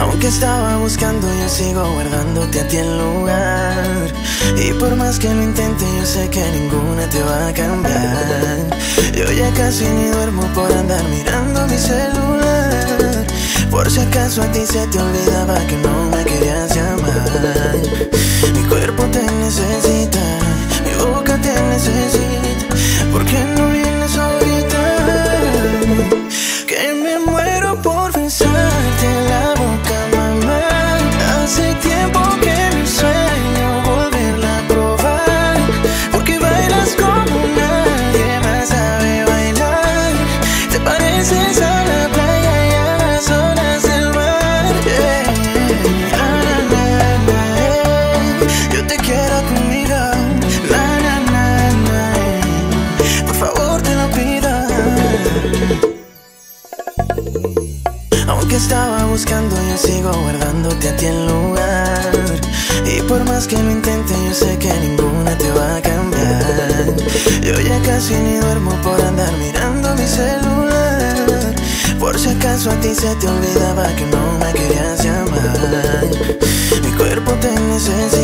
Aunque estaba buscando, yo sigo guardándote a ti en lugar. Y por más que lo intente, yo sé que ninguna te va a cambiar. Yo ya casi ni duermo por andar mirando mi celular. Por si acaso a ti se te olvidaba Aunque estaba buscando, yo sigo guardándote a ti en lugar. Y por más que lo intente, yo sé que ninguna te va a cambiar. Yo ya casi ni duermo por andar mirando mi celular. Por si acaso a ti se te olvidaba que no me querías llamar. Mi cuerpo te necesita.